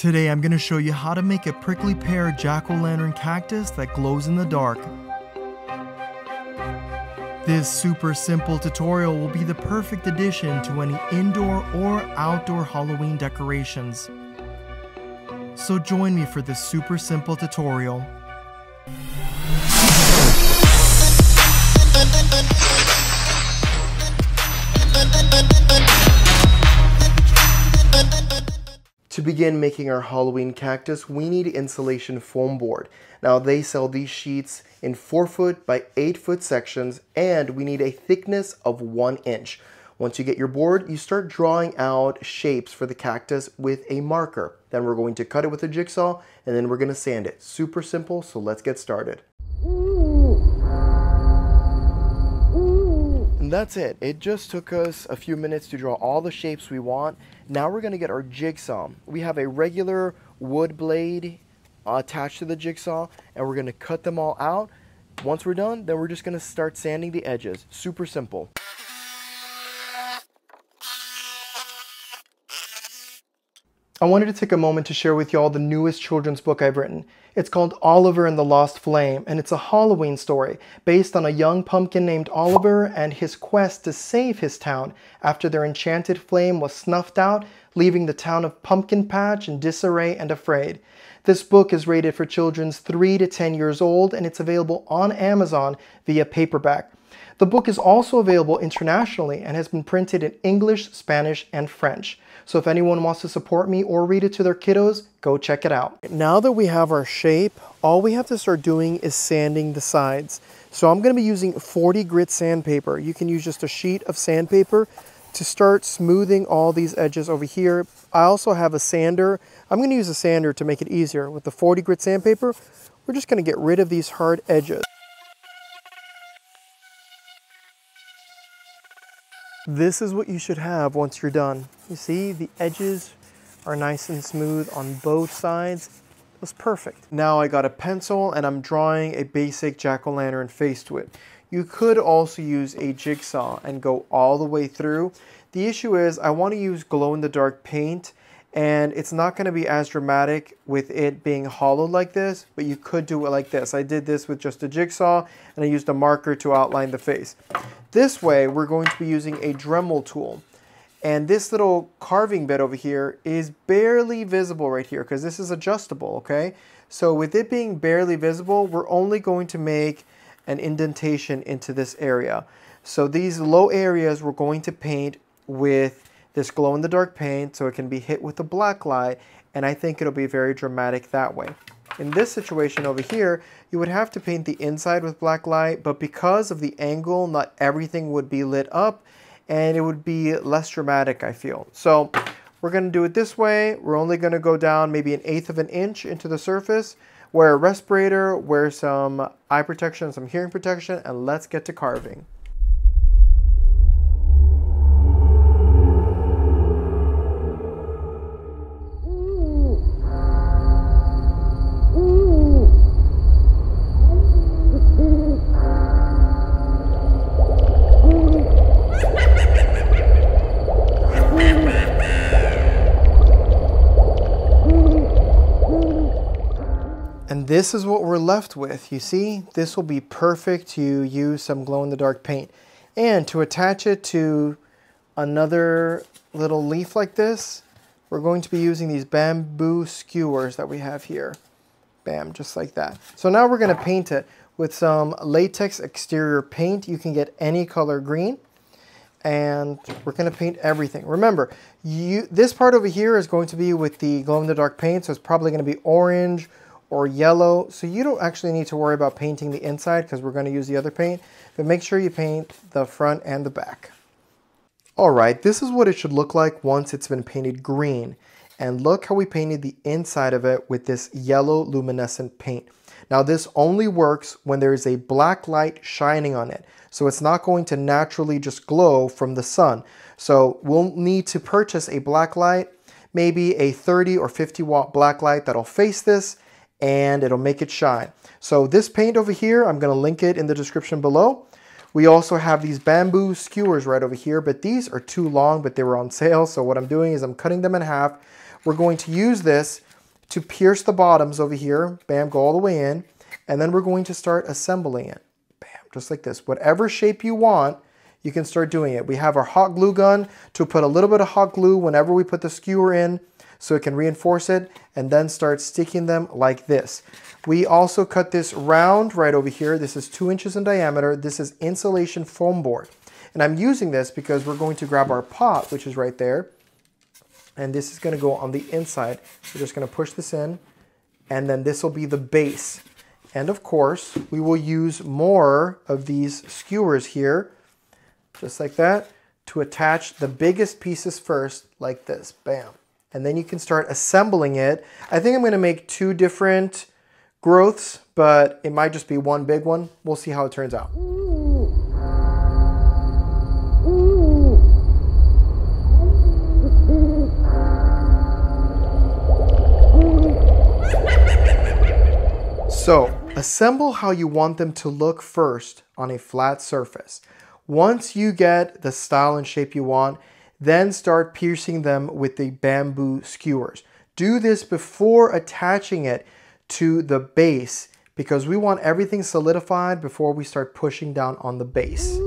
Today I'm going to show you how to make a prickly pear jack-o'-lantern cactus that glows in the dark. This super simple tutorial will be the perfect addition to any indoor or outdoor Halloween decorations. So join me for this super simple tutorial. To begin making our Halloween cactus, we need insulation foam board. Now they sell these sheets in 4 foot by 8 foot sections and we need a thickness of 1 inch. Once you get your board, you start drawing out shapes for the cactus with a marker. Then we're going to cut it with a jigsaw and then we're going to sand it. Super simple, so let's get started. And that's it. It just took us a few minutes to draw all the shapes we want. Now we're going to get our jigsaw. We have a regular wood blade attached to the jigsaw and we're going to cut them all out. Once we're done, then we're just going to start sanding the edges. Super simple. I wanted to take a moment to share with y'all the newest children's book I've written. It's called Oliver and the Lost Flame, and it's a Halloween story based on a young pumpkin named Oliver and his quest to save his town after their enchanted flame was snuffed out, leaving the town of Pumpkin Patch in disarray and afraid. This book is rated for children's 3 to 10 years old, and it's available on Amazon via paperback. The book is also available internationally and has been printed in English, Spanish, and French. So if anyone wants to support me or read it to their kiddos, go check it out. Now that we have our shape, all we have to start doing is sanding the sides. So I'm going to be using 40 grit sandpaper. You can use just a sheet of sandpaper to start smoothing all these edges over here. I also have a sander. I'm going to use a sander to make it easier. With the 40 grit sandpaper, we're just going to get rid of these hard edges. This is what you should have once you're done. You see, the edges are nice and smooth on both sides. It was perfect. Now I got a pencil and I'm drawing a basic jack-o'-lantern face to it. You could also use a jigsaw and go all the way through. The issue is I want to use glow-in-the-dark paint and it's not going to be as dramatic with it being hollow like this, but you could do it like this. I did this with just a jigsaw and I used a marker to outline the face. This way, we're going to be using a Dremel tool. And this little carving bit over here is barely visible right here because this is adjustable, okay? So with it being barely visible, we're only going to make an indentation into this area. So these low areas we're going to paint with this glow-in-the-dark paint so it can be hit with a black light and I think it'll be very dramatic that way. In this situation over here, you would have to paint the inside with black light, but because of the angle, not everything would be lit up and it would be less dramatic, I feel. So we're gonna do it this way. We're only gonna go down maybe an eighth of an inch into the surface, wear a respirator, wear some eye protection, some hearing protection, and let's get to carving. And this is what we're left with. You see, this will be perfect to use some glow-in-the-dark paint. And to attach it to another little leaf like this, we're going to be using these bamboo skewers that we have here. Bam, just like that. So now we're going to paint it with some latex exterior paint. You can get any color green. And we're going to paint everything. Remember, you this part over here is going to be with the glow-in-the-dark paint, so it's probably going to be orange or yellow. So you don't actually need to worry about painting the inside because we're going to use the other paint. But make sure you paint the front and the back. Alright, this is what it should look like once it's been painted green. And look how we painted the inside of it with this yellow luminescent paint. Now this only works when there is a black light shining on it. So it's not going to naturally just glow from the sun. So we'll need to purchase a black light, maybe a 30 or 50 watt black light that'll face this and it'll make it shine. So this paint over here, I'm to link it in the description below. We also have these bamboo skewers right over here, but these are too long, but they were on sale. So what I'm doing is I'm cutting them in half. We're going to use this to pierce the bottoms over here. Bam, go all the way in. And then we're going to start assembling it. Bam, just like this. Whatever shape you want, you can start doing it. We have our hot glue gun to put a little bit of hot glue whenever we put the skewer in so it can reinforce it and then start sticking them like this. We also cut this round right over here. This is two inches in diameter. This is insulation foam board. And I'm using this because we're going to grab our pot, which is right there. And this is gonna go on the inside. We're just gonna push this in and then this will be the base. And of course, we will use more of these skewers here, just like that, to attach the biggest pieces first, like this, bam. And then you can start assembling it. I think I'm gonna make two different growths, but it might just be one big one. We'll see how it turns out. So assemble how you want them to look first on a flat surface. Once you get the style and shape you want, then start piercing them with the bamboo skewers. Do this before attaching it to the base because we want everything solidified before we start pushing down on the base.